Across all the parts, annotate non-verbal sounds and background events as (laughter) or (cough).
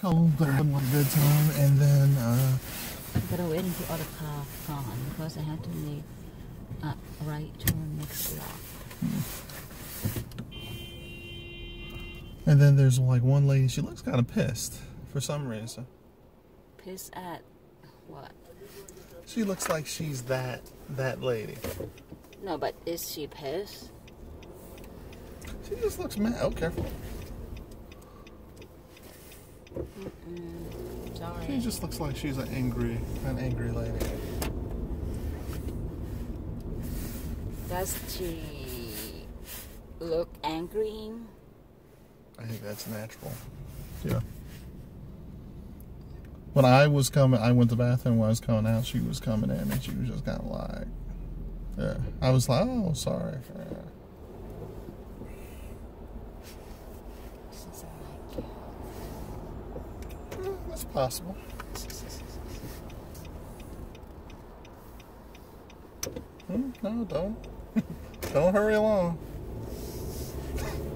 cold. They're having a good time, and then uh, But I'm waiting for other car gone because I had to make a right turn next block. and then there's like one lady. She looks kind of pissed for some reason. Pissed at what? She looks like she's that that lady. No, but is she pissed? She just looks mad. Oh, careful. Sorry. She just looks like she's an angry, an angry lady. Does she look angry? I think that's natural. Yeah. When I was coming, I went to the bathroom. When I was coming out, she was coming in, and she was just kind of like, yeah. I was like, oh, sorry. Yeah. She doesn't like you. Eh, That's possible. Hmm, No, don't. (laughs) don't hurry along.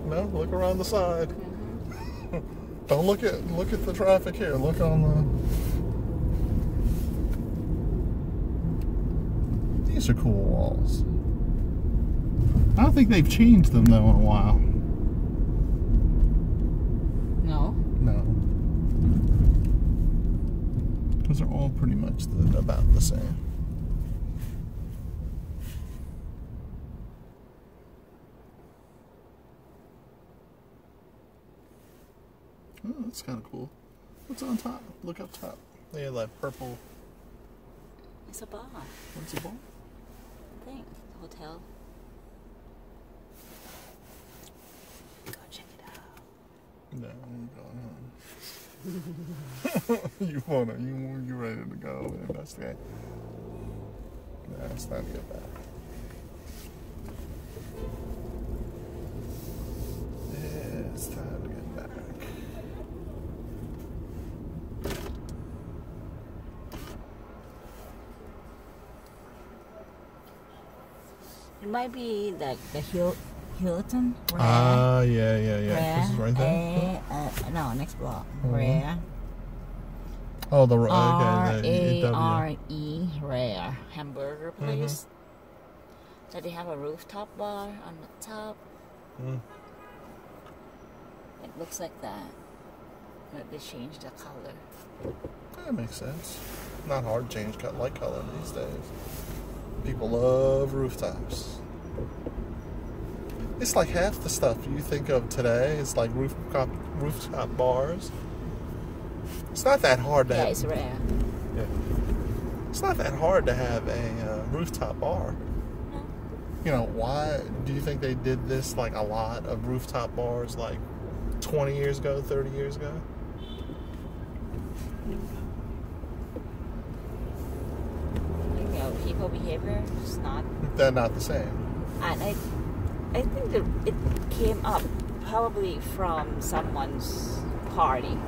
No, look around the side. (laughs) don't look at look at the traffic here. Look on the. These are cool walls. I don't think they've changed them though in a while. No. No. Because they're all pretty much the, about the same. Oh, that's kind of cool. What's on top? Look up top. They have that purple. It's a bar. What's the ball? I think. Hotel. Go check it out. No, I'm going home. (laughs) you wanna? You you ready to go and investigate? Nah, it's time to get back. It's time to get back. It might be like the Hil- Hilton. Rare. Ah, yeah, yeah, yeah. Rare. This is right there. A, uh, no, next block. Mhm. Rare. Oh, the R okay, the A W. R E Rare hamburger place. So they have a rooftop bar on the top. Mm. It looks like that. But they changed the color. That makes sense. Not hard to change light color these days. People love rooftops. It's like half the stuff you think of today is like rooftop rooftop bars. It's not that hard to Yeah, have. it's rare. Yeah. It's not that hard to have a uh, rooftop bar. You know why? Do you think they did this like a lot of rooftop bars like 20 years ago, 30 years ago? You know, people behavior is not. They're not the same. I, I think that it came up probably from someone's party.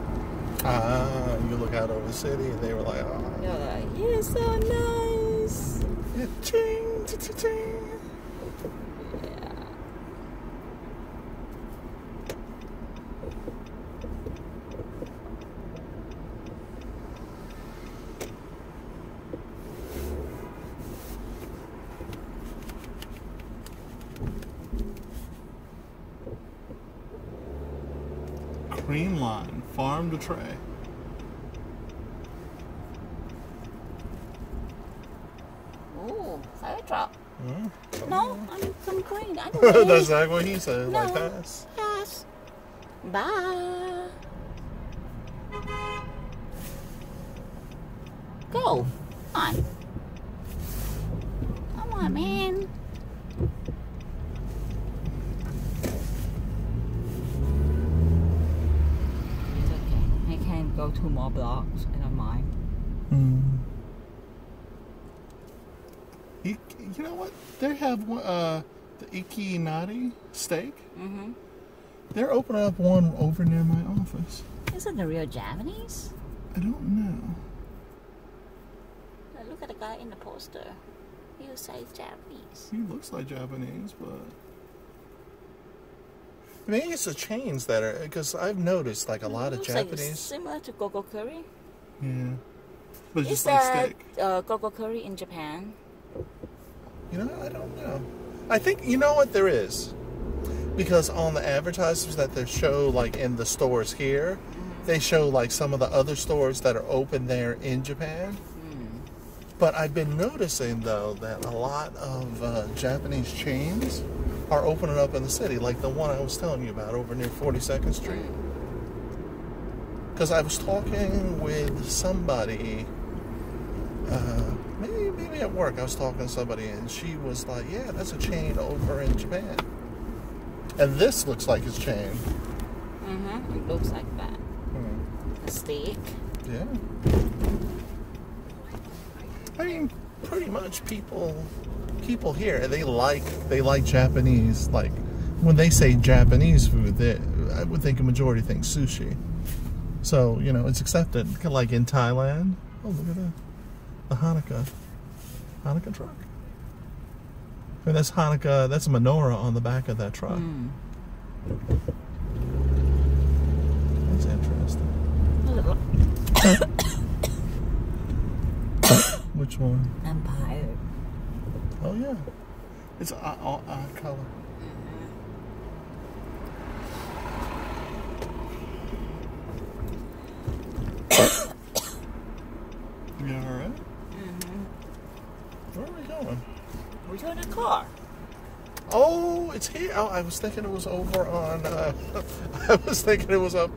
Ah, you look out over the city and they were like, oh, They're like, you're so nice. yeah, ching, ching, ching, ching. Yeah. Cream line, farm to tray. Ooh, fire truck. Hmm? No, I'm, I'm green. I (laughs) don't That's exactly what he said. Like No. pass. Yes. Bye. Go. Come on. Come on, man. It's okay. I can go two more blocks. I don't mind. Hmm. You, you know what? They have one, uh, the Ikinari steak. Mm-hmm. They're opening up one over near my office. Is it the real Japanese? I don't know. Look at the guy in the poster. He was say Japanese. He looks like Japanese, but Maybe it's the chains that are because I've noticed like a lot of Looks like it's Japanese. similar to gogo curry. yeah, but it's Is just like that steak. uh, gogo curry in Japan? You know, I don't know. I think you know what there is because on the advertisements that they show like in the stores here, they show like some of the other stores that are open there in Japan. But I've been noticing though that a lot of uh, Japanese chains are opening up in the city, like the one I was telling you about over near 42nd Street. Because I was talking with somebody, uh, maybe, maybe at work, I was talking to somebody, and she was like, Yeah, that's a chain over in Japan. And this looks like it's chain. Mm-hmm. It looks like that. Hmm. A steak. Yeah. I mean, pretty much people people here they like they like Japanese like when they say Japanese food, they, I would think a majority thinks sushi. So you know it's accepted. Like in Thailand. Oh look at that, the Hanukkah Hanukkah truck. I mean, that's Hanukkah. That's a menorah on the back of that truck. Mm. That's interesting. (coughs) (coughs) Which one? Empire. Oh yeah, it's an odd, color. (coughs) you all right? Where are we going? We took the car. Oh, it's here. Oh, I was thinking it was over on. Uh, (laughs) I was thinking it was up.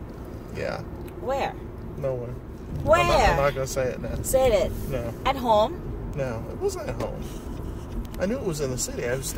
Yeah, Where? nowhere. Where? I'm not, I'm not gonna say it now. Said it. No, At home? no, it wasn't at home. I knew it was in the city. I was thinking.